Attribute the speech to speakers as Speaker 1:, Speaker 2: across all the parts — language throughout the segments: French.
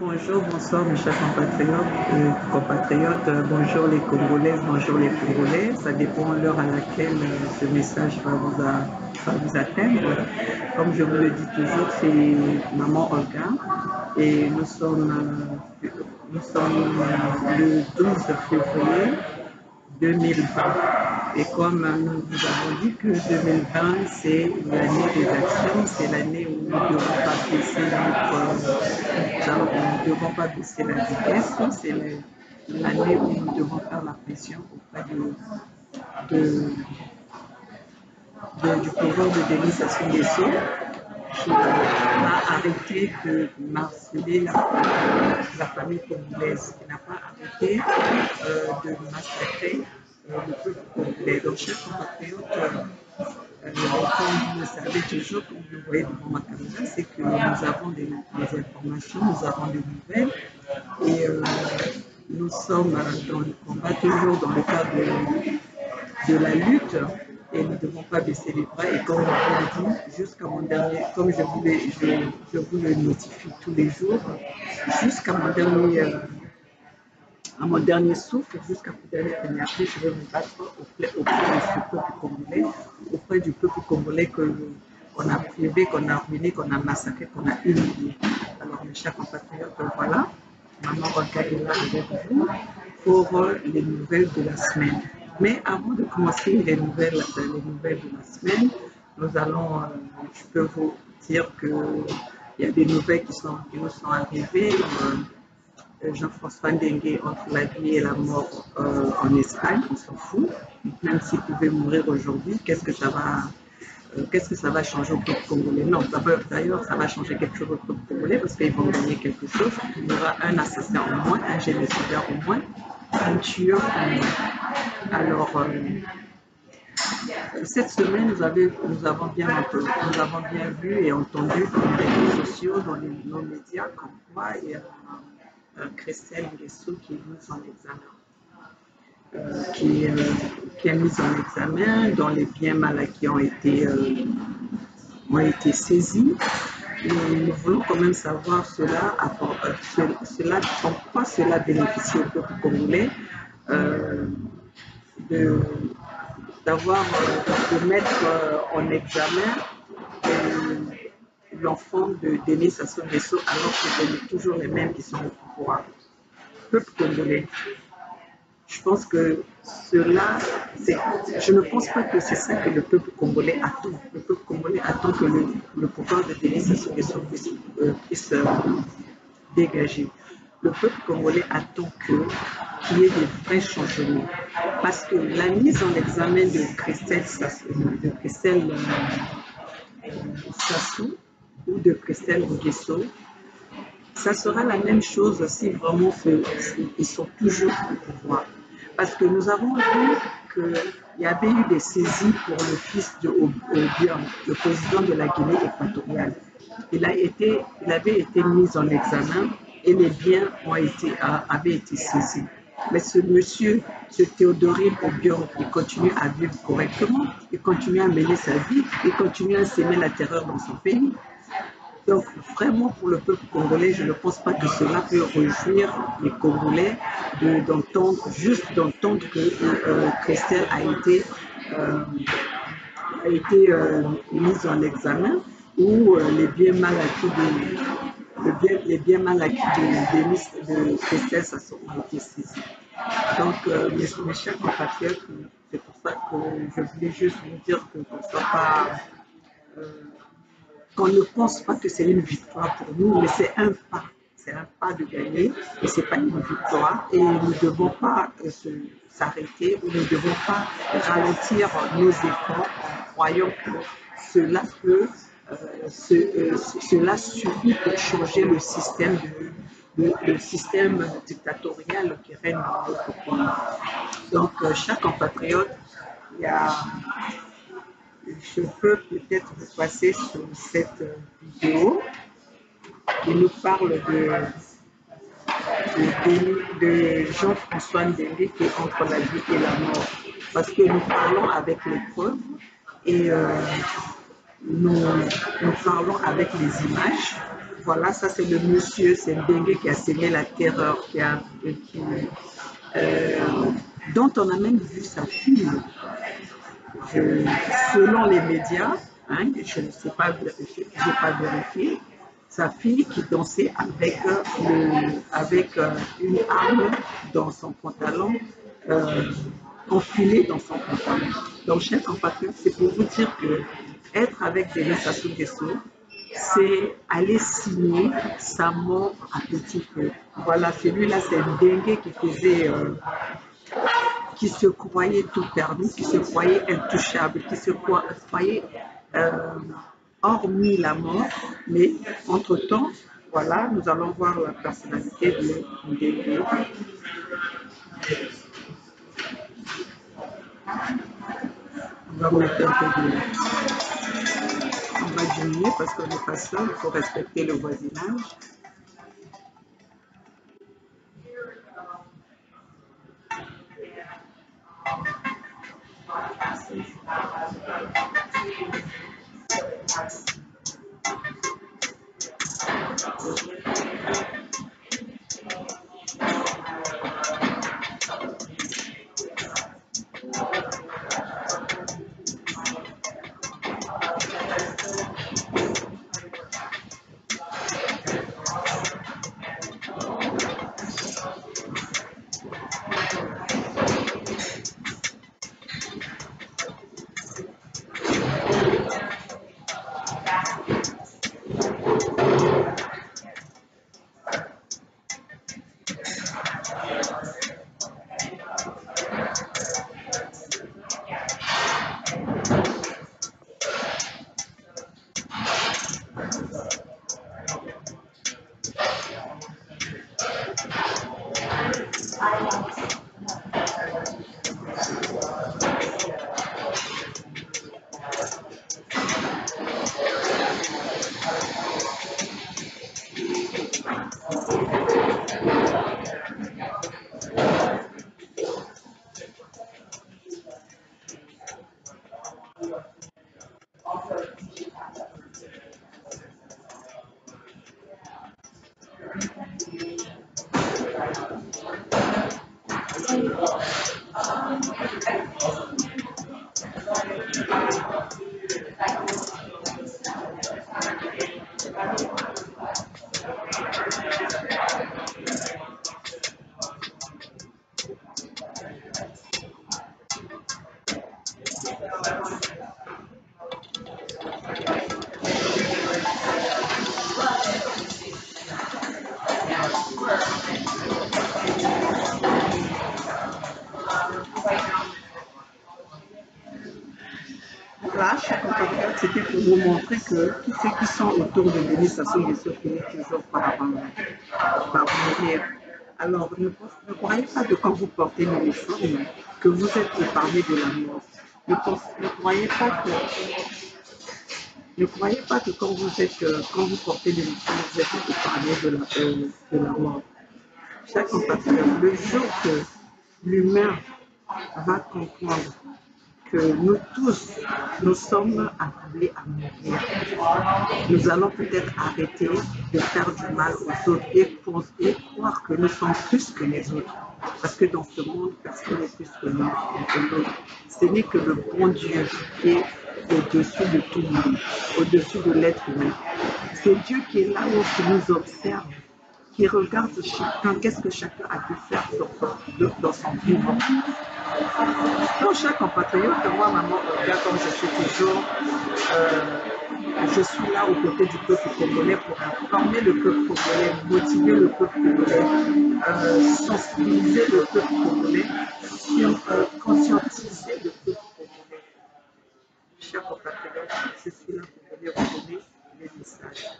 Speaker 1: Bonjour, bonsoir mes chers compatriotes, euh, compatriotes, bonjour les Congolaises, bonjour les Congolais. Ça dépend de l'heure à laquelle euh, ce message va vous, atteindre. Comme je vous le dis toujours, c'est Maman Olga et nous sommes, nous sommes euh, le 12 février 2020. Et comme nous vous avons dit que 2020, c'est l'année des actions, c'est l'année où nous ne devons pas baisser notre, euh, nous ne devons pas baisser la vitesse, c'est le- l'année où nous devons faire la pression auprès de, du pouvoir de Denis des Sceaux qui a arrêté de marceler la, la famille congolaise, qui n'a pas arrêté euh, de massacrer le peuple congolais. Donc, chers compatriotes, euh, euh, comme vous le savez toujours, comme vous le voyez devant ma caméra, c'est que nous avons des, informations, nous avons des nouvelles et euh, nous sommes dans le combat, toujours dans le cadre de, de la lutte et nous ne devons pas baisser les bras. Et comme je vous le dis, jusqu'à mon dernier, comme je vous, le, je, je vous le notifie tous les jours, jusqu'à mon dernier, euh, à mon dernier souffle, jusqu'à mon dernier énergie, je vais me battre auprès, auprès ce peuple congolais, auprès du peuple congolais qu'on a privé, qu'on a ruiné, qu'on a massacré, qu'on a humilié. Alors mes chers compatriotes, voilà, Maman Waka est là avec vous pour euh, les nouvelles de la semaine. Mais avant de commencer les nouvelles, euh, de la semaine, nous allons, euh, je peux vous dire que il y a des nouvelles qui, sont, qui nous sont arrivées. Jean-François Ndengue entre la vie et la mort euh, en Espagne, on s'en fout. Même s'il pouvait mourir aujourd'hui, qu'est-ce que ça va, euh, changer au peuple congolais? Non, d'ailleurs, ça va changer quelque chose au peuple congolais parce qu'ils vont gagner quelque chose. Il y aura un assassin au moins, un génocidaire au moins, un tueur au moins. Alors, euh, cette semaine, nous, avons bien, vu et entendu dans les réseaux sociaux, dans les, nos médias, comme quoi euh, Christelle Nguesso qui est mise en examen. Euh, qui, euh, qui est mise en examen, dont les biens mal qui ont été, euh, ont été saisis. Nous voulons quand même savoir cela, cela en quoi cela bénéficie au peuple congolais de, d'avoir, euh, de mettre en examen l'enfant de Denis Sassou Nguesso alors que c'est toujours les mêmes qui sont au pouvoir. Peuple congolais, je pense que cela, je ne pense pas que c'est ça que le peuple congolais attend. Le peuple congolais attend que le, pouvoir de Denis Sassou Nguesso puisse, euh, puisse, euh, dégager. Le peuple congolais attend qu'il y ait des vrais changements. Parce que la mise en examen de Christelle de Christelle euh, Sassou ou de Christelle Nguesso, ça sera la même chose si vraiment ils sont toujours au pouvoir. Parce que nous avons vu qu'il y avait eu des saisies pour le fils de Obiang, le président de la Guinée équatoriale. Il, a été, il avait été mis en examen et les biens ont été, avaient été saisis. Mais ce monsieur, ce Théodorine Obiang, il continue à vivre correctement, il continue à mener sa vie, il continue à s'aimer la terreur dans son pays. Donc, vraiment, pour le peuple congolais, je ne pense pas que cela peut réjouir les Congolais de- d'entendre, juste d'entendre que euh, Christelle a été, euh, a été euh, mise en examen ou euh, les biens mal acquis de, le bien- mal acquis de, Christelle Sassou ont été saisis. Donc, euh, mes, mes chers compatriotes, c'est pour ça que je voulais juste vous dire que ne soit pas euh, qu'on ne pense pas que c'est une victoire pour nous, mais c'est un pas. C'est un pas de gagner et c'est pas une victoire. Et nous ne devons pas euh, s'arrêter ou nous ne devons pas ralentir nos efforts en croyant que cela peut, euh, ce- euh, cela suffit pour changer le système système dictatorial qui règne dans notre pays. Donc, chaque compatriote, il y a je peux peut-être passer sur cette euh, vidéo qui nous parle de, de, Jean-François Ndembe qui est entre la vie et la mort. Parce que nous parlons avec les preuves et euh, nous, nous parlons avec les images voilà, ça c'est le monsieur, c'est Dengue qui a semé la terreur, qui a, qui, euh, dont on a même vu sa fille. Euh, selon les médias, hein, je ne sais pas, je n'ai pas vérifié, sa fille qui dansait avec, le, avec une arme dans son pantalon, euh, enfilée dans son pantalon. Donc, chers compatriotes, c'est pour vous dire que être avec des Sassou Nguesso, c'est aller signer sa mort à petit feu. Voilà, celui-là, c'est Dengue qui faisait, euh, qui se croyait tout perdu, qui se croyait intouchable, qui se croyait euh, hormis la mort, mais entre-temps, voilà, nous allons voir la personnalité de Dengue. On va mettre un peu de on va diminuer parce qu'on n'est pas seul, il faut respecter le voisinage. Que tous ceux qui sont autour de Denis Sassou Nguesso finissent toujours par, par mourir. Alors, ne, croyez pas que quand vous portez l'uniforme, que vous êtes épargné de la mort. Ne, croyez pas que ne croyez pas que quand vous êtes quand vous portez l'uniforme, vous êtes épargné de la, euh, de la mort. Chaque compatriote, le jour que l'humain va comprendre nous tous, nous sommes appelés à mourir. Nous allons peut-être arrêter de faire du mal aux autres et, croire que nous sommes plus que les autres. Parce que dans ce monde, personne n'est plus que nous. Ce n'est que le bon Dieu qui est au-dessus de tout le monde, au-dessus de l'être humain. C'est Dieu qui est là-haut, qui nous observe, qui regarde chacun, qu'est-ce que chacun a pu faire dans son vivant. Donc, chaque compatriote, moi, maman, regarde comme je suis toujours, euh, je suis là aux côtés du peuple congolais pour informer le peuple congolais, motiver le peuple congolais, euh, sensibiliser le peuple congolais, euh, conscientiser le peuple congolais. Chers compatriotes, je suis là pour vous donner les messages.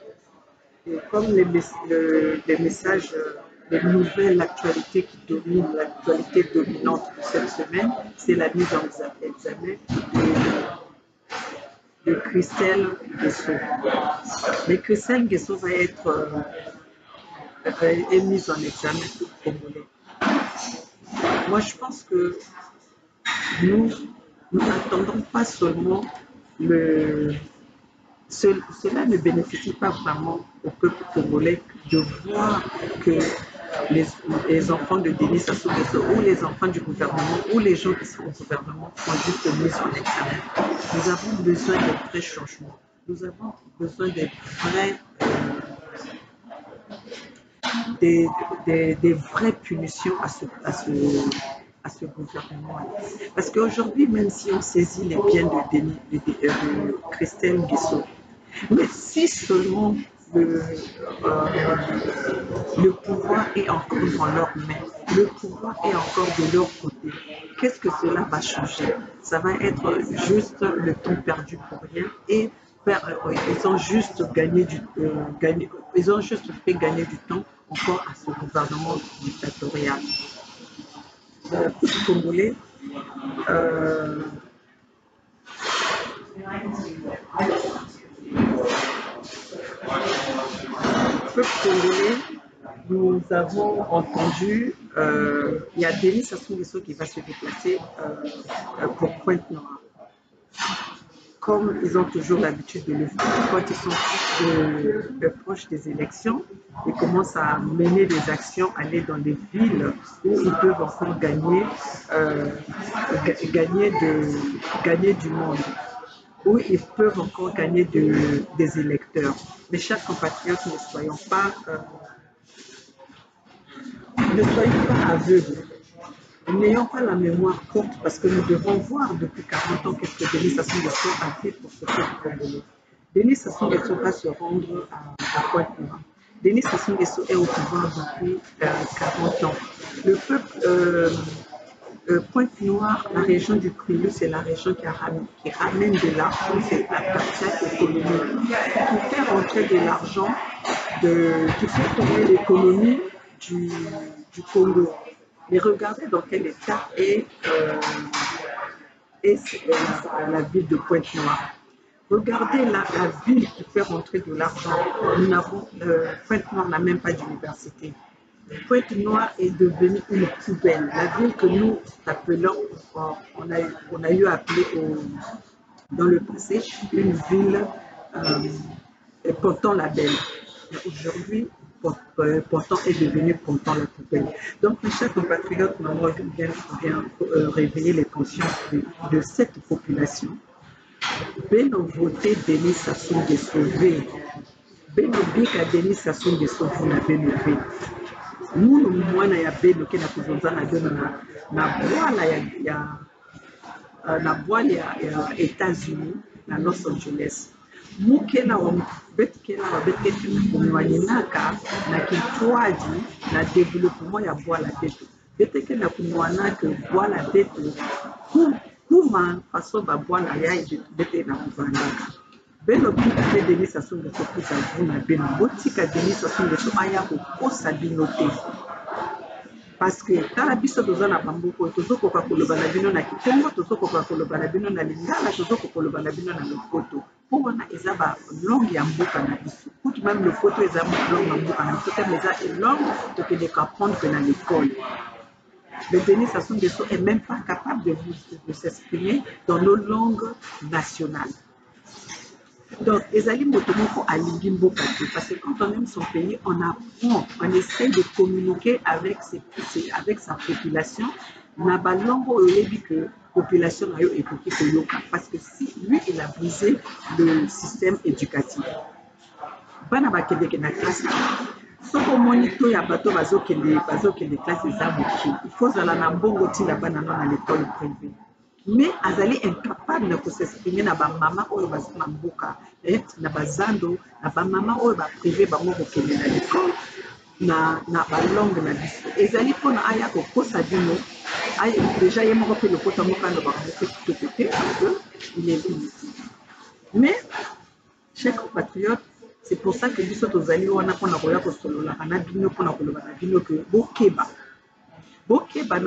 Speaker 1: Et comme les, le, les messages les nouvelles, l'actualité qui domine, l'actualité dominante de cette semaine, c'est la mise en examen de, Christelle Guesso. Mais Christelle Guesso va être euh, mise en examen pour Congolais. Moi, je pense que nous, nous n'attendons pas seulement le. cela ne bénéficie pas vraiment au peuple congolais de voir que les, enfants de Denis Sassou ou les enfants du gouvernement ou les gens qui sont au gouvernement sont juste mis en examen. Nous avons besoin de vrais changements. Nous avons besoin de vrais, euh, des, des, des, vraies punitions à ce, à ce, à ce gouvernement. Parce qu'aujourd'hui, même si on saisit les biens de, Denis, de, de, de Christelle Nguesso, mais si seulement le, euh, pouvoir est encore dans leurs mains, le pouvoir est encore de leur côté, qu'est-ce que cela va changer? Ça va être juste le temps perdu pour rien et ils ont juste gagné du euh, gagné, ils ont juste fait gagner du temps encore à ce gouvernement dictatorial. Euh, peuple congolais, nous avons entendu, euh, il y a Denis Sassou qui va se déplacer euh, pour Pointe-Noire. Comme ils ont toujours l'habitude de le faire, quand ils sont de, proches des élections, ils commencent à mener des actions, aller dans des villes où ils peuvent encore gagner, euh, gagner, de, gagner du monde où ils peuvent encore gagner de, des électeurs. Mais chers compatriotes, ne soyons pas, euh, ne soyons pas aveugles. N'ayons pas la mémoire courte parce que nous devons voir depuis 40 ans qu'est-ce que Denis Sassou Nguesso a fait pour ce peuple congolais. Denis Sassou Nguesso va se rendre à, à. Denis Sassou Nguesso est au pouvoir depuis euh, 40 ans. Le peuple euh, euh, Pointe-Noire, la région du Krilu, c'est la région qui, ramène, qui ramène de l'argent, c'est la capitale économique, qui fait rentrer de l'argent, qui fait tourner l'économie du, du, Congo. Mais regardez dans quel état est, euh, est la, ville de Pointe-Noire. Regardez la, la, ville qui fait rentrer de l'argent. Nous n'avons, euh, Pointe-Noire n'a même pas d'université. Pointe-Noire est devenue une poubelle. La ville que nous appelons, on a, on a eu appelé au, dans le passé une ville euh, portant la belle. Aujourd'hui, Portant est devenu Portant la poubelle. Donc, mes chers compatriotes, avons bien, bien euh, réveiller les consciences de, cette population. Beno voté Denis Sassou de sauver. Beno bika Denis Sassou de sauver na beno ve. Munu mwana ya beno ke na kozonza na na, na bwala ya, ya na bwala ya, ya états-unis na los angeles mukena wa betikena wa betekena kunywaninaka na kitwaji na developement ya bwala betu betekena kunywanaka bwala betu kuma faso babwala ya bete na kovandaka beno bika te denis sassou nguesso kuta vuna beno botika denis sassou nguesso aya kokosa bino te. Parceke tala biso toza na bamboka oyo tozokoka koloba na bino na kikongo tozokoka koloba na bino na lingala koloba na bino na lopoto. Mpo wana eza ya na biso. Kutu eza ya na biso. Eza elonge tokendeka apprendre que na l'école. Le Denis Sassou Nguesso est même pas capable de, de s'exprimer dans nos langues nationales. Donc, ezali moto moko alingi mboka te parce que quand on aime son pays, on apprend, on essaie de communiquer avec, ses, avec sa population. Na balongo oyo oyebi que population ekoki koyoka parce que si lui il a brisé le système éducatif. Bana bakendeke na classe soki omoni to ya bato bazokende bazokende classe eza moke il faut ozala na mbongo ntina bana no na l'école privée mais azali incapable na kosexprime na bamama oyo baza na mboka. Na bazando na bamama oyo baprive na na, na na ezali aya déjà ye moko moko parce il est inutile mais chers compatriotes c'est pour ça que biso tozali wana bino bino ke bokeba bokeba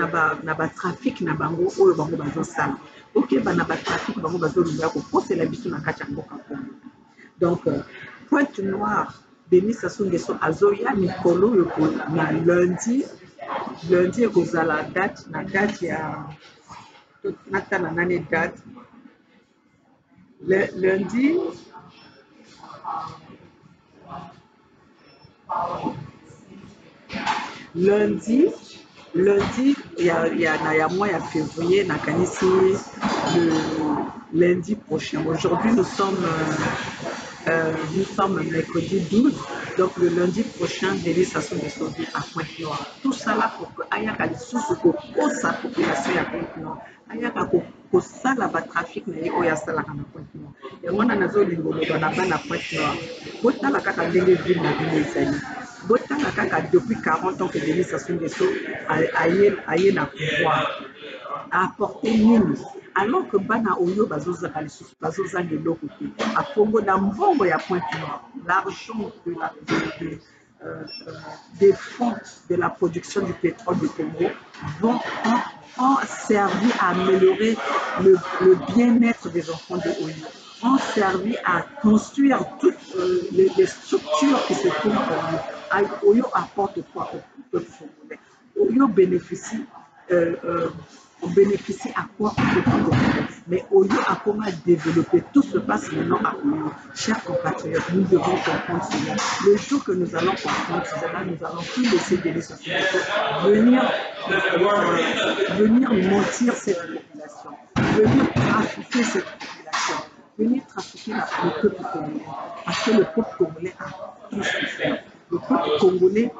Speaker 1: na batrafic na bango oyo bango bazosala bokeba na batrafic bango bazolinga kokosela biso na kati mboka kongo donc pointe noire denis sassou nguesso azoya mikolo na lundi lundi ekozala date na date ya natala nani date. Lundi lundi lundi ya, ya, na ya mois ya février nakanisi le lundi prochain. Aujourd'hui nous sommes euh, euh, nous sommes mercredi 12 donc le lundi prochain Denis Sassou Nguesso à Pointe-Noire. Tout ça là pour que ayaka lisusu kokosa population ya Pointe-Noire. Ayaka kosala batrafic na ye oyo asalaka na Pointe-Noire. Yango wana nazolinga oloba na bana Pointe-Noire. Botala kaka ndenge ville na bino botala kaka depuis 40 ans que Denis Sassou Nguesso aye na pouvoir aapporte nini alors que bana oyo bazozaka lisusu bazozanga eloko te akongo na mbongo ya noire l'argent de euh, des fonds de la production du pétrole du Congo vont ont, ont servi à améliorer le, le bien-être des enfants de Oyo ont servi à construire toutes euh, les, structures qui se trouvent en Oyo. Oyo apporte quoi au peuple congolais Oyo bénéficie euh, euh, bénéficie à quoi au peuple congolais? Mais Oyo a comment développer Tout se passe maintenant à Oyo. Chers compatriotes, nous devons comprendre cela. Le jour que nous allons comprendre cela, nous allons plus laisser des Sassou venir, euh, venir mentir cette population, venir trafiquer cette population, venir trafiquer le peuple congolais. Parce que le peuple congolais a tout souffert. Le peuple congolais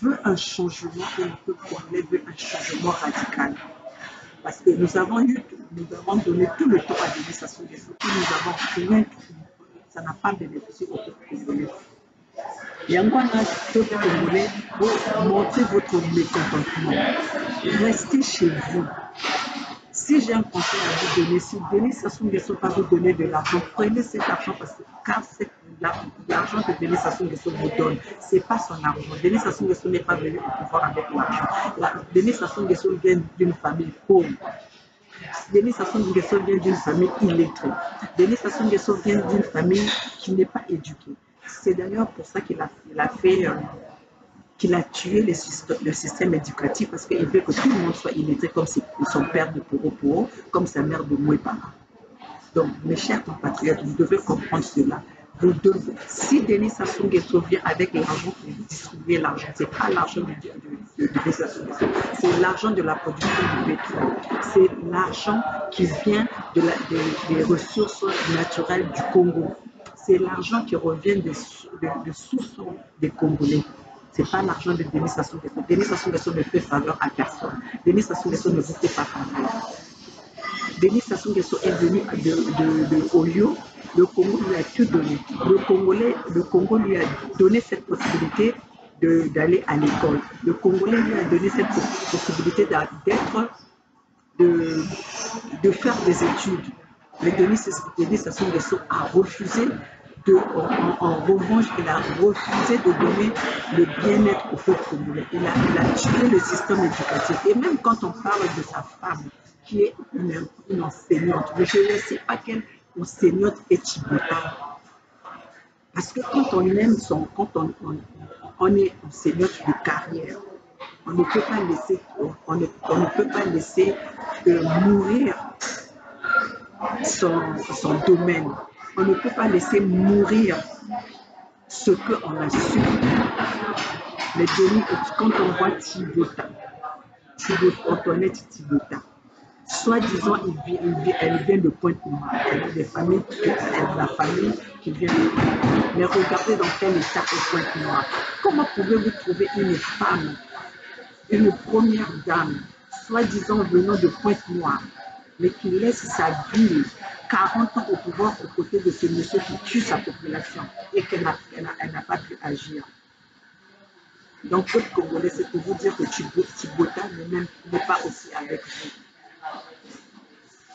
Speaker 1: veut un changement et le peuple congolais veut un changement radical. Parce que nous avons eu, nous avons donné tout le temps à Sassou Nguesso et nous avons rien, ça n'a pas bénéficié au peuple congolais. yango wana peuple congolais montrez votre mécontentement restez chez vous si j'ai un conseil à vous donner, si Denis Sassou Nguesso va vous donner de l'argent, prenez cet argent parce que l'argent que Denis Sassou Nguesso vous donne, ce n'est pas son argent. Denis Sassou Nguesso n'est pas venu au pouvoir avec l'argent. Denis Sassou Nguesso vient d'une famille pauvre. Denis Sassou Nguesso vient d'une famille illettrée. Denis Sassou Nguesso vient d'une famille qui n'est pas éduquée. C'est d'ailleurs pour ça qu'il a, il a fait... Euh, qu'il a tué le système, éducatif parce qu'il veut que tout le monde soit illettré comme son père de Poro Poro, comme sa mère de Mouepara. Donc, mes chers compatriotes, vous devez comprendre cela. Vous devez, si Denis Sassou Nguesso vient avec l'argent pour distribuer l'argent, ce n'est pas l'argent de, de, de, de Denis Sassou Nguesso, c'est l'argent de la production du pétrole. C'est l'argent qui vient des ressources naturelles du Congo. C'est l'argent qui revient des, de, sous-sol des Congolais. N'est pas l'argent de Denis Sassou Nguesso. Denis Sassou Nguesso ne fait faveur à personne. Denis Sassou Nguesso ne vous fait pas faveur. Denis Sassou Nguesso est venu de, de, de Oyo. Le Congo lui a tout donné. Le Congo lui a donné cette possibilité d'aller à l'école. Le Congolais lui a donné cette possibilité d'être, de, de faire des études. Mais Denis, Denis Sassou Nguesso a refusé en, revanche, il a refusé de donner le bien-être au peuple congolais. Il a, tué le système éducatif. Et même quand on parle de sa femme, qui est une, enseignante, mais je ne sais pas quelle enseignante est Tibota. Parce que quand on aime son, quand on, est enseignante de carrière, on ne peut pas laisser, on ne, peut pas laisser euh, mourir son domaine on ne peut pas laisser mourir ce qu'on a su. Mais quand on voit Thibota, Antoinette Thibota, soi-disant, elle vient de Pointe-Noire, elle a des familles, la famille qui vient de Pointe-Noire. Mais regardez dans quel état est Pointe-Noire. Comment pouvez-vous trouver une femme, une première dame, soi-disant venant de Pointe-Noire, mais qui laisse sa ville 40 ans au pouvoir aux côtés de ce monsieur qui tue sa population et qu'elle n'a pas pu agir. Donc, peuple congolais, c'est pour vous dire que Tibota n'est pas aussi avec vous.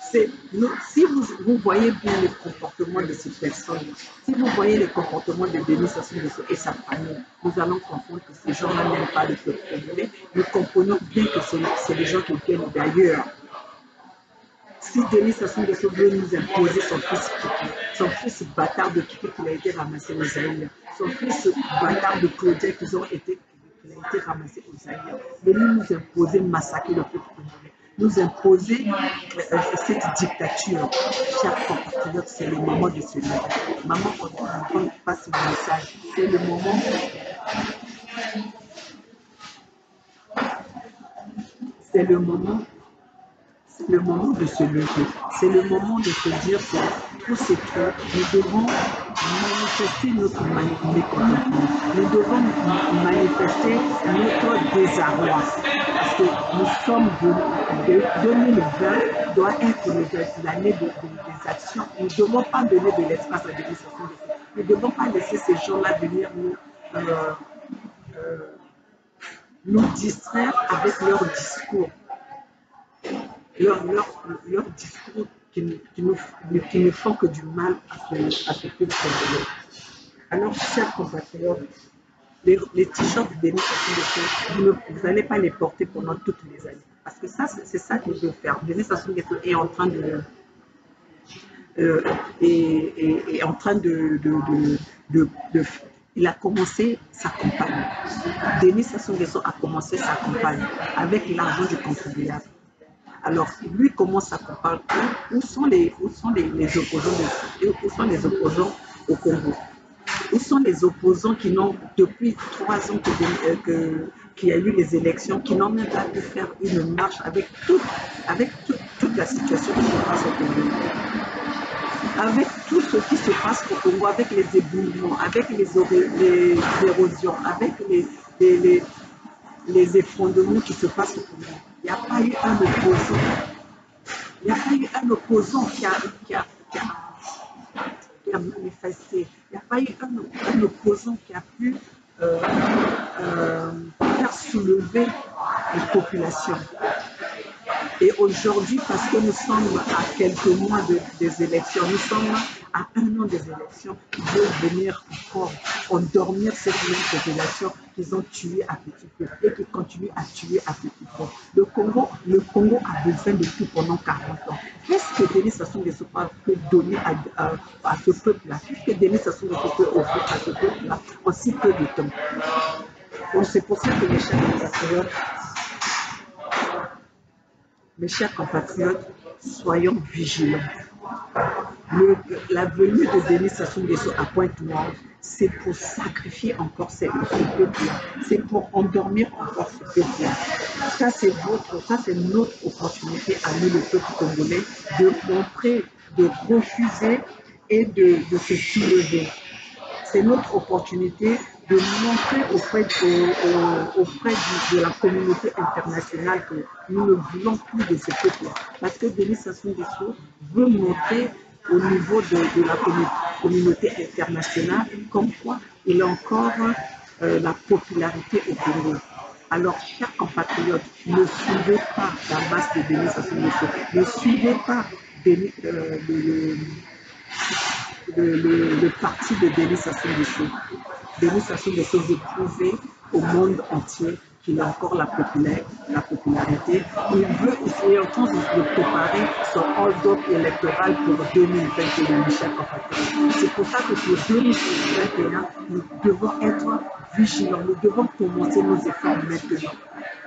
Speaker 1: Si vous, voyez bien le comportement de ces personnes, si vous voyez le comportement de Denis Sassou et sa famille, nous allons comprendre que ces gens-là n'aiment pas le peuple congolais. Nous comprenons bien que c'est des gens qui viennent d'ailleurs. Si Denis Sassou Nguesso veut nous imposer son fils son fils bâtard de Kiki qu'il a été ramassé aux Zaïre, son fils bâtard de Claudia qui été, a été ramassé aux Zaïre, venir nous imposer, massacrer le peuple congolais, nous imposer euh, euh, cette dictature. Chers compatriotes, c'est le moment de se lever. Maman, quand on passe le message, c'est le moment. C'est le moment c'est le moment de se lever. C'est le moment de se dire que tout c'est trop. Nous devons manifester notre mécontentement. Nous devons manifester notre désarroi. Parce que nous sommes de, 2020 doit être l'année des actions. Nous ne devons pas donner de l'espace à des Nous ne devons pas laisser ces gens-là venir nous, euh, euh, nous distraire avec leur discours leur, discours qui, ne, qui, ne, font que du mal à ce, à ce peuple Alors, chers compatriotes, les, t-shirts de vous n'allez pas les porter pendant toutes les années. Parce que ça, c'est ça que je veux faire. Denis Sassou est en train de. Euh, en train de, de, de il a commencé sa campagne. Denis Sassou a commencé sa campagne avec l'argent du contribuable. Alors, lui commence à comparer où sont les, où sont les, opposants, où sont les opposants au Congo? Où sont les opposants qui n'ont, depuis trois ans euh, qu'il y a eu les élections, qui n'ont même pas pu faire une marche avec, toute, avec toute la situation qui se passe au Congo? Avec tout ce qui se passe au Congo, avec les éboulements, avec les, érosions, avec les effondrements qui se passent au Congo. Il n'y a pas eu un opposant. Il n'y a pas eu un opposant qui a, qui a, qui a, manifesté. Il n'y a pas eu un, opposant qui a pu euh, euh, faire soulever les populations. Et aujourd'hui, parce que nous sommes à quelques mois des élections, nous sommes à un an des élections, ils veulent venir encore endormir cette même population qu'ils ont tuée à petit peu et qui continuent à tuer à petit peu. Le Congo, le Congo a besoin de tout pendant 40 ans. Qu'est-ce que Denis Sassou Nguesso peut donner à, à, ce peuple-là? Qu'est-ce que Denis Sassou Nguesso peut offrir à ce peuple-là en si peu de temps? Donc c'est pour ça que les chers compatriotes, mes chers compatriotes, soyons vigilants. La venue de Denis Sassou Nguesso à Pointe-Noire, c'est pour sacrifier encore ce, peuple-là. C'est pour endormir encore ce peuple-là. Ça, c'est votre, ça, c'est notre opportunité à nous, le peuple congolais, de montrer, de refuser et de, se soulever. C'est notre opportunité de montrer auprès, de, auprès de, la communauté internationale que nous ne voulons plus de ce peuple. Parce que Denis Sassou Nguesso veut montrer au niveau de, la communauté internationale comme quoi il a encore euh, la popularité au Congo. Alors, chers compatriotes, ne suivez pas la masse de Denis Sassou ne suivez pas euh, le, le, parti de Denis Sassou. Denis Sassou veut prouver au monde entier qu'il a encore la, la popularité. Il veut essayer en train de préparer son hold-up électoral pour 2021, chers compatriotes. C'est pour ça que pour 2021, nous devons être vigilants, nous devons commencer nos efforts maintenant.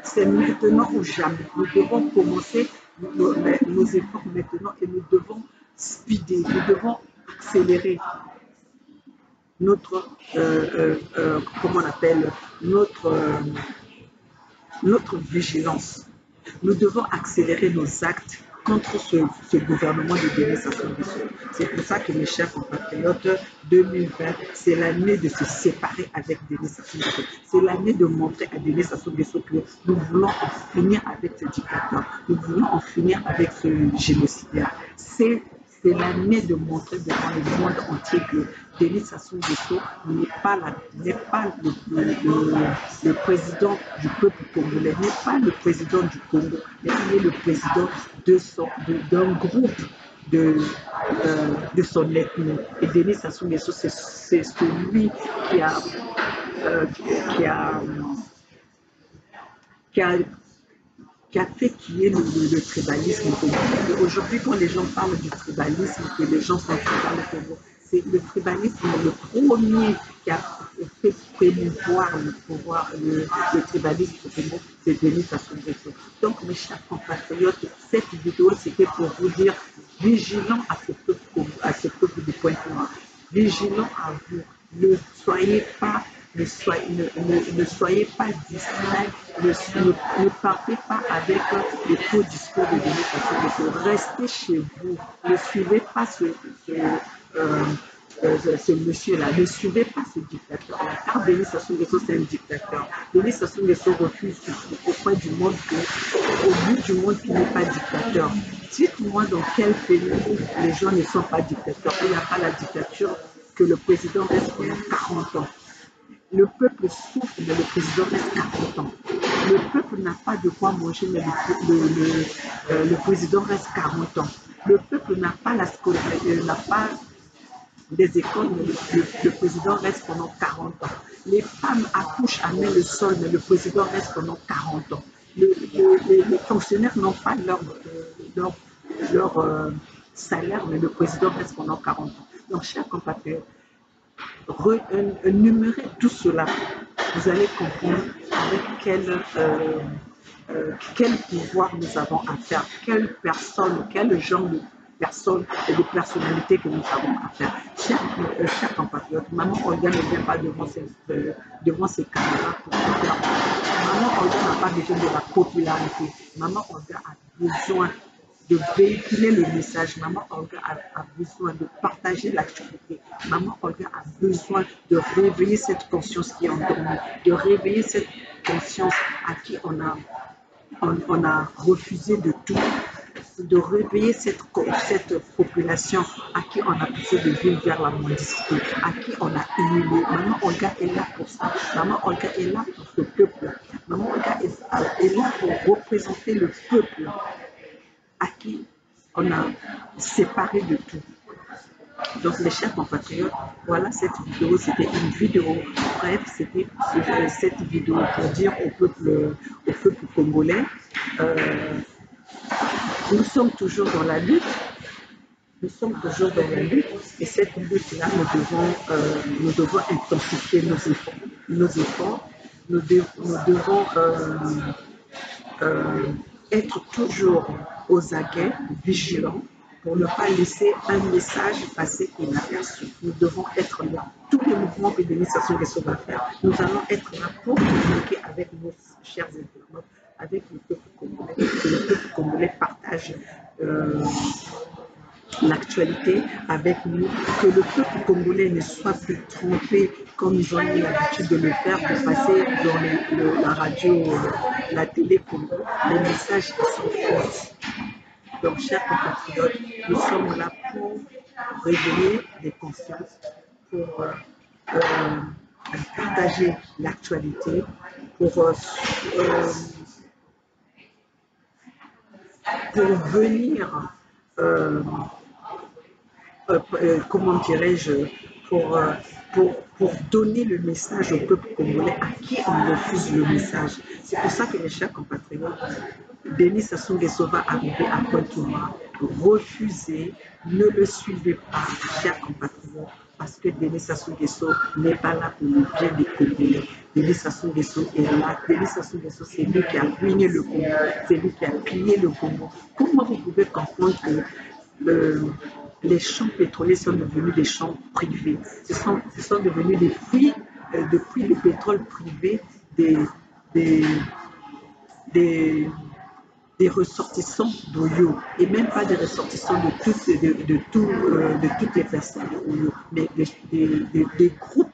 Speaker 1: C'est maintenant ou jamais. Nous devons commencer nos, nos efforts maintenant et nous devons speeder, nous devons accélérer notre, euh, euh, euh, comment on appelle, notre, notre vigilance. Nous devons accélérer nos actes contre ce, gouvernement de Denis Sassou C'est pour ça que mes chers compatriotes, 2020, c'est l'année de se séparer avec Denis Sassou C'est l'année de montrer à Denis Sassou que nous voulons en finir avec ce dictateur. Nous voulons en finir avec ce génocidaire. C'est c'est l'année de montrer devant le monde entier que Denis Sassou Nguesso n'est pas, pas le, président du peuple congolais, n'est pas le président du Congo, mais il est le président d'un groupe de, euh, de son ethnie. Et Denis Sassou Nguesso, c'est celui qui a, euh, qui a qui a fait qu'il y ait le, tribalisme Aujourd'hui, quand les gens parlent du tribalisme, que les gens sont le Congo, c'est le tribalisme le premier qui a fait promouvoir le pouvoir, le, tribalisme au Congo, c'est Denis Sassou. Donc, mes chers compatriotes, cette vidéo, c'était pour vous dire, vigilant à ce peuple, à ce peuple du point noir, vigilant à vous, ne soyez pas ne soyez, pas distrait, ne, partez pas avec le faux discours de Denis Restez chez vous, ne suivez pas euh, euh, ce monsieur-là, ne suivez pas ce dictateur-là, car Denis Sassou Nguesso, c'est un dictateur. Denis Sassou Nguesso refuse auprès du monde, au but du monde qui n'est pas dictateur. Dites-moi dans quel pays les gens ne sont pas dictateurs, il n'y a pas la dictature que le président reste pendant 40 ans. Le peuple souffre, le président reste 40 ans. Le peuple n'a pas de quoi manger, mais le, le, euh, le président reste 40 ans. Le peuple n'a pas la scolarité, n'a pas des écoles, mais le, le, président reste pendant 40 ans. Les femmes accouchent à main le sol, mais le président reste pendant 40 ans. Le, les fonctionnaires n'ont pas leur, leur, leur euh, salaire, mais le président reste pendant 40 ans. Donc, chers compatriotes, énumérer tout cela, vous allez comprendre avec quel, euh, euh, quel pouvoir nous avons à faire, quelle personne, quel genre de personne et de personnalité que nous avons à faire. Chers, euh, compatriotes, maman Olga ne vient pas devant ses, euh, devant ses caméras pour faire. Maman Olga n'a pas besoin de la popularité. Maman Olga a besoin de véhiculer le message. Maman Olga a, besoin de partager l'actualité. Maman Olga a besoin de réveiller cette conscience qui est endormie, de réveiller cette conscience à qui on a, on a refusé de tout, de réveiller cette, cette population à qui on a poussé de vivre vers la mendicité, à qui on a humilié. Maman Olga est là pour ça. Maman Olga est là pour ce peuple. Maman Olga est, est là pour représenter le peuple à qui on a séparé de tout. Donc, mes chers compatriotes, voilà cette vidéo. C'était une vidéo bref. C'était cette vidéo pour dire au peuple, au peuple congolais, euh, nous sommes toujours dans la lutte. Nous sommes toujours dans la lutte. Et cette lutte-là, nous devons, euh, nous devons intensifier nos efforts. Nos efforts. Nous, nous devons euh, euh, être toujours aux aguets, vigilants, pour ne pas laisser un message passer inaperçu. Nous devons être là. Tous les mouvements que Sassou Nguesso va faire, nous allons être là pour communiquer avec nos chers internautes, avec le peuple congolais, que le peuple congolais partage euh, l'actualité avec nous, que le peuple congolais ne soit plus trompé comme ils ont eu l'habitude de le faire, de passer dans la radio, la télé Congo, les messages qui sont fausses. Donc, chers compatriotes, nous sommes là pour réveiller les consciences, pour euh, euh, partager l'actualité, pour, euh, pour venir, comment dirais-je, pour, pour, pour donner le message au peuple congolais à qui on refuse le message. C'est pour ça que mes chers compatriotes, Denis Sassou Nguesso va arriver à Pointe-Noire. Refusez, ne le suivez pas, chers compatriotes, parce que Denis Sassou Nguesso n'est pas là pour le bien des Congolais. Denis Sassou Nguesso est là. Denis Sassou Nguesso, c'est lui qui a ruiné le Congo, c'est lui qui a pillé le Congo. Comment vous pouvez comprendre que les champs pétroliers sont devenus des champs privés. Ce sont, devenus des puits, euh, de puits de pétrole privés des, des, des ressortissants d'Oyo, et même pas des ressortissants de toutes, de, de, tout, euh, de toutes les personnes d'Oyo, mais des, des, groupes,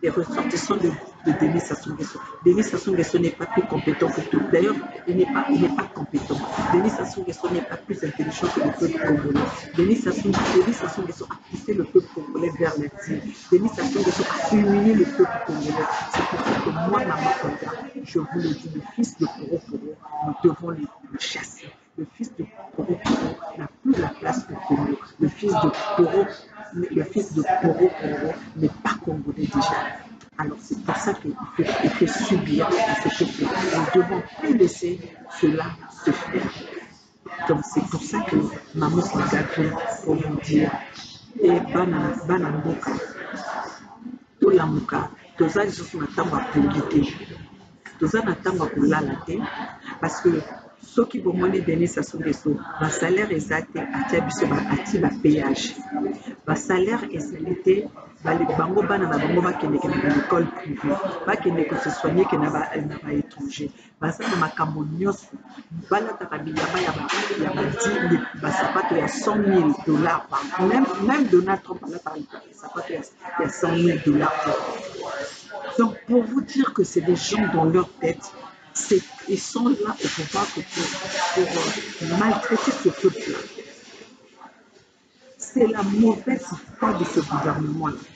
Speaker 1: des ressortissants de, de Denis Sassou Nguesso. Denis Sassou Nguesso n'est pas plus compétent que tout. D'ailleurs, il n'est pas, pas compétent. Denis Sassou Nguesso n'est pas plus intelligent que le peuple congolais. Denis Sassou, Denis Nguesso a poussé le peuple congolais vers l'exil. Denis Sassou Nguesso a humilié le peuple congolais. C'est pour ça que moi, Maman Konda, je vous le dis, le fils de Poro Poro, nous devons le, chasser. Le fils de Poro Poro n'a plus la place au Congo. Le fils de le fils de Poro Poro n'est pas congolais déjà. Alors c'est pour ça qu'il faut, faut subir ce peuple. Nous devons plus laisser cela se faire. Donc c'est pour ça que Maman Kagato, pour vous dire, et bana bana mboka tolamuka toza lisusu na ntango ya pongi te toza na ntango ya kolala te parce que soki bomoni denis sassou nguesso basalaire eza te atia biso atie bapayage basalaire ezali te bango bana na bango bakendeke na baécole privé bakende kosesoigne ke na baétranger baza na makambo nyonso. Balataka bilamba ya basapato ya 100 000 dollars par même, donald trump alataka sapato ya 100 000 dollars donc pour vous dire que c'est des gens dans leur tête ils sont là au pouvoir pour, pour, pour maltraiter ce peuple-là c'est la mauvaise foi de ce gouvernement-là.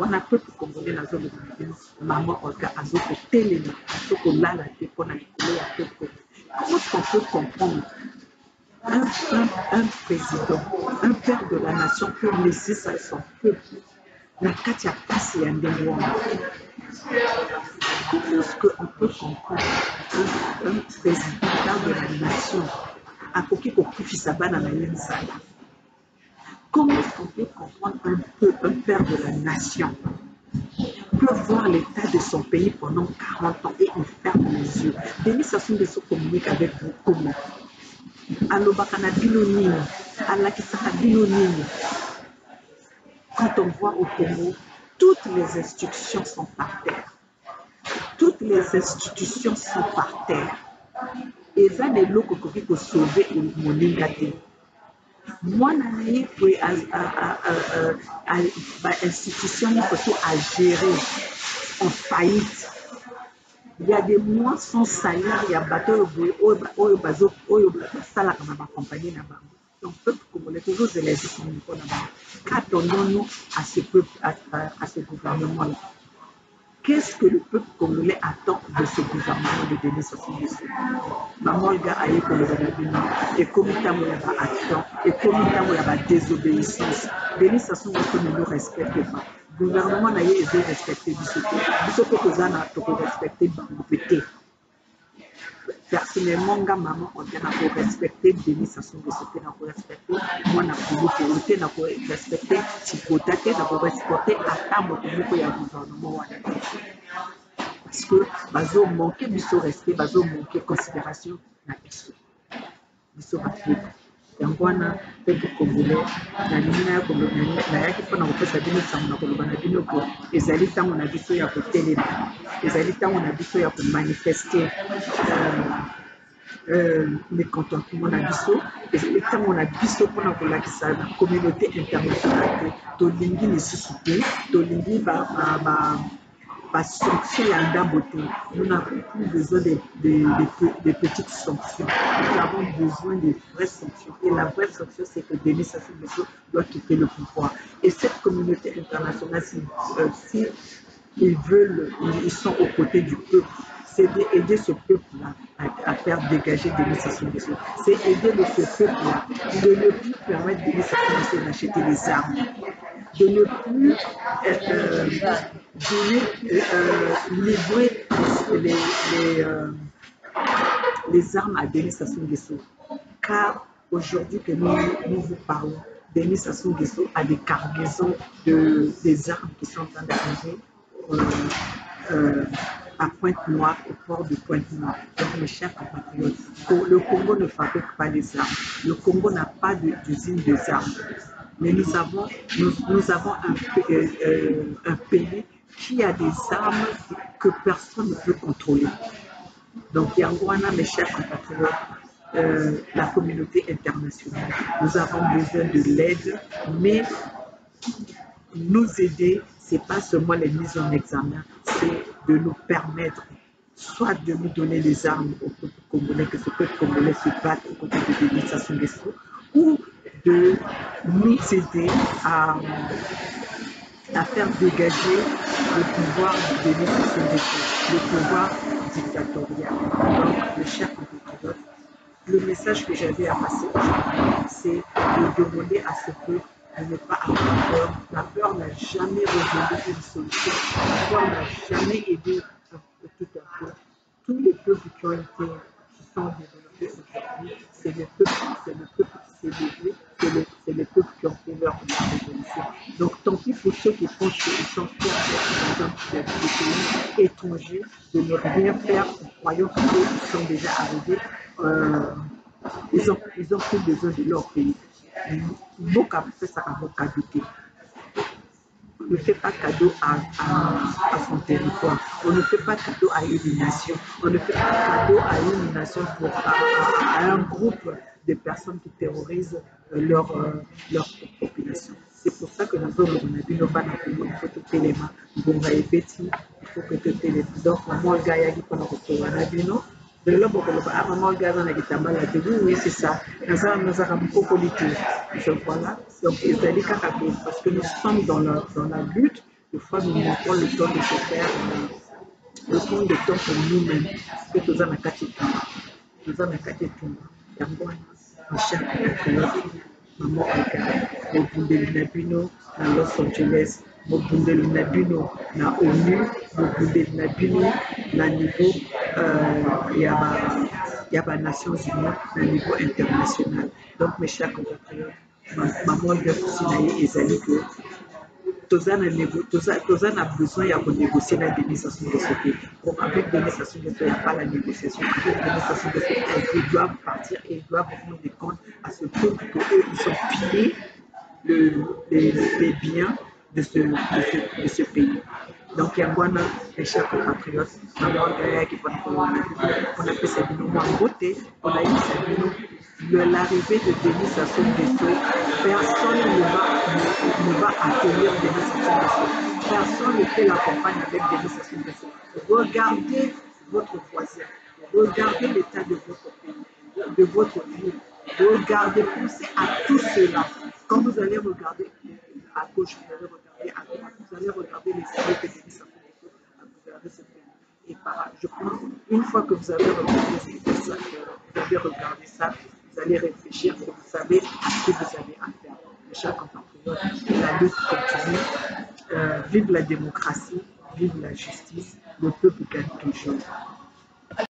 Speaker 1: wana peuple congolais nazoloba na bino mama orga azokotelema azokolala te mpona likolo ya peuple comment on peut comprendre un, un, un président un père de la nation peut laisser ça son peuple na kati ya mpasi ya ndenge wana comment est-ce qu'on peut comprendre un, un président de la nation akoki kokufisa bana na ye nzala comment est-ce qu'on peut comprendre un peu un père de la nation peut voir l'état de son pays pendant 40 ans et il ferme les yeux? Denis Sassou Nguesso communique avec vous. Comment? Na quand on voit au Congo toutes les institutions sont par terre. Toutes les institutions sont par terre. Eza leloko okoki kosauve moninga te mwana na ye boye bainstitution nyonso to agérer en faillite. Il y a des mois sans salaire ya bato oyo boye oyo basalaka na bacompagnie na bango donc peuple congolais tozozela ezikini mpona bango qu'attendons-nous à ce peuple à, à, à ce gouvernement là qu'est-ce que le peuple congolais attend de ce gouvernement de Denis Sassou Nguesso? Maman olga aye koloba na bino ekomi ntango ya baaction ekomi ntango ya badésobéissance Denis Sassou Nguesso ne nous respecte pas. Gouvernement na ye ezorespecte biso te biso mpe toza na tokorespecte bango personnellement nga mama olga na korespecte Denis Sassou Nguesso te na korespecte mwana kulukulu te na korespecte tipota te na korespecte ata moto moko ya gouvernement wana te parce que bazomanke biso respect bazomanke considération na biso biso bafrika yango wana peuple congolais nalingi nayaki mpona kopesa bino sango na koloba na bino ke ezali ntango na biso ya kotelema. Ezali ntango na biso ya komanifeste. Mécontentement na biso. Ezali ntango na biso mpona kolakisa na communauté internationale. Te tolingi lisusu te. Tolingi basanction ya ndambo te nous n'avons plus besoin de, petites sanctions nous avons besoin de vraies sanctions et la vraie sanction c'est que Denis Sassou doit quitter le pouvoir. Et cette communauté internationale si, euh, si ils veulent ils sont aux côtés du peuple. C'est d'aider ce peuple-là à, faire dégager Denis Sassou. C'est aider ce peuple-là. De ne plus permettre Denis Sassou d'acheter des armes, de ne plus euh, euh, donner, euh, livrer les, armes à Denis Sassou Nguesso. Car aujourd'hui que nous, vous parlons, Denis Sassou Nguesso a des cargaisons de, des armes qui sont en train d'arriver à Pointe-Noire, au port de Pointe-Noire. Donc, mes chers compatriotes, le Congo ne fabrique pas les armes. Le Congo n'a pas d'usine des armes. Mais nous avons, nous, avons un, euh, un, pays qui a des armes que personne ne peut contrôler. Donc, Yangwana, mes chers compatriotes, euh, la communauté internationale, nous avons besoin de l'aide, mais nous aider, c'est pas seulement les mises en examen, c'est de nous permettre soit de nous donner les armes au peuple congolais, que ce peuple congolais se batte au côté de Sassou Nguesso, ou de nous aider à, à faire dégager le pouvoir de Nguesso, le pouvoir dictatorial. Donc, mes chers compatriotes, le message que j'avais à passer aujourd'hui, c'est de demander à ce peuple de ne pas avoir peur. La peur n'a jamais résolu une solution. La peur n'a jamais aidé tout un peuple. Tous les peuples qui ont été, qui sont développés aujourd'hui, c'est les peuples, c'est le peuple qui s'est levé, c'est les, c'est les peuples qui ont fait leur révolution. Donc tant pis pour ceux qui pensent qu'ils sont fiers d'être un pays étranger, de ne rien faire en croyant qu'ils sont déjà arrivés. Euh, ils ont, ils ont plus besoin de leur pays. Mboka apesaka mokado te on ne fait pas cadeau à, à, à, son territoire, on ne fait pas cadeau à une nation, on ne fait pas cadeau à une nation pour à, à un groupe de personnes qui terrorisent leur, euh, leur population. C'est pour ça que nous avons nos bana il faut élément, bonga et petit, il faut que élément. Donc, moi, gars, il faut que nous lelo bokoloba ah maman oyo aza na kitambala te oui oui c'est ça. Naza nazaka mokokoli te je voilà donc ezali kaka te parce que nous sommes dans la, dans la lutte. Des fois nous manquons le temps de se faire euh, le temps de temps pour nous-mêmes. Que toza na kati etumba toza na kati etumba yango wana michel compatriote mama oga mobundeli na bino na los angeles mobundeli na bino na onu mobundeli na bino na niveau euh, ya ba ya ba Nations Unies na niveau international donc mes chers compatriotes mama oga susi na ye ezali que toza na, besoin ya konégocier na Denis Sassou Nguesso te. Donc avec Denis Sassou Nguesso, il n'y a pas la négociation. Avec Denis Sassou Nguesso, ils doivent partir et ils doivent rendre des comptes à ce peuple qu'eux, ils ont pillé le, les, biens de ce, de ce, de ce pays. Donc yango wana mes chers compatriotes mama oyayaki mpona mpona pesa bino mwa mbote mpona yebisa bino l'arrivée de Denis Sassou Nguesso, personne ne va, ne, va accueillir Denis Sassou Nguesso. Personne ne fait la campagne avec Denis Sassou Nguesso. Regardez votre voisin, regardez l'état de votre pays, de votre ville. Regardez, pensez à tout cela. Quand vous allez regarder à gauche, vous allez regarder à droite, vous allez regarder les signes que Denis Sassou Nguesso a gouverné ce pays. Et par, je pense, une fois que vous avez regardé ça, vous avez regardé ça, vous allez réfléchir et vous savez ce que vous avez à faire. Mes chers compatriotes, la lutte continue. Euh, vive la démocratie, vive la justice, le peuple gagne toujours.